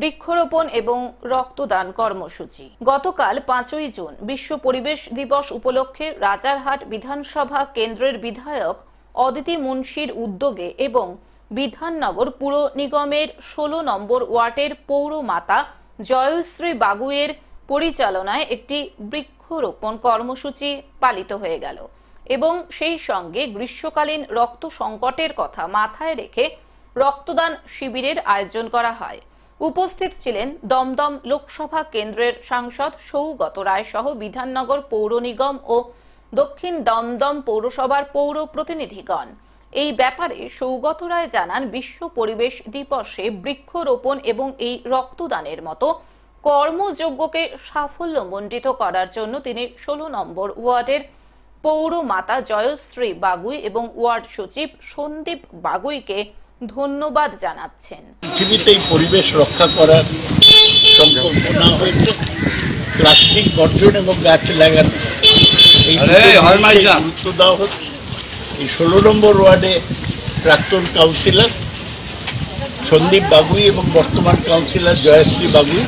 বৃক্ষরোপণ এবং রক্তদান কর্মসূচি। গতকাল পাঁচই জুন বিশ্ব পরিবেশ দিবস উপলক্ষে রাজারহাট বিধানসভা কেন্দ্রের বিধায়ক অদিতি মুন্সির উদ্যোগে এবং বিধাননগর পুর নিগমের ষোলো নম্বর ওয়ার্ডের পৌরমাতা জয়শ্রী বাগুয়ের পরিচালনায় একটি বৃক্ষরোপণ কর্মসূচি পালিত হয়ে গেল এবং সেই সঙ্গে গ্রীষ্মকালীন রক্ত সংকটের কথা মাথায় রেখে রক্তদান শিবিরের আয়োজন করা হয়। উপস্থিত ছিলেন দমদম লোকসভা কেন্দ্রের সাংসদ সৌগত রায় সহ বিধাননগর পৌর নিগম ও দক্ষিণ দমদম পৌরসভার পৌর প্রতিনিধিগণ। এই ব্যাপারে সৌগত রায় জানান, বিশ্ব পরিবেশ দিবসে বৃক্ষরোপণ এবং এই রক্তদানের মতো কর্মযোগ্যকে সাফল্যমণ্ডিত করার জন্য তিনি ষোলো নম্বর ওয়ার্ডের পৌর মাতা জয়শ্রী বাগুই এবং ওয়ার্ড সচিব সন্দীপ বাগুইকে ধন্যবাদ জানাচ্ছেন। পৃথিবীতে এই পরিবেশ রক্ষা করার সংকল্প নেওয়া হয়েছে প্লাস্টিক বর্জন এবং গাছ লাগানো এই। গুরুত্ব দেওয়া হচ্ছে। এই ষোলো নম্বর ওয়ার্ডে প্রাক্তন কাউন্সিলর সন্দীপ বাগুই এবং বর্তমান কাউন্সিলর জয়শ্রী বাগুই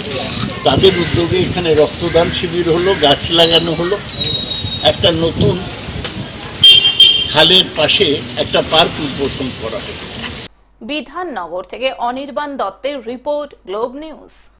তাদের উদ্যোগে এখানে রক্তদান শিবির হলো গাছ লাগানো হলো। একটা নতুন খালের পাশে একটা পার্ক উদ্বোধন করা হলো। বিধাননগর থেকে অনির্বাণ দত্তের রিপোর্ট গ্লোব নিউজ।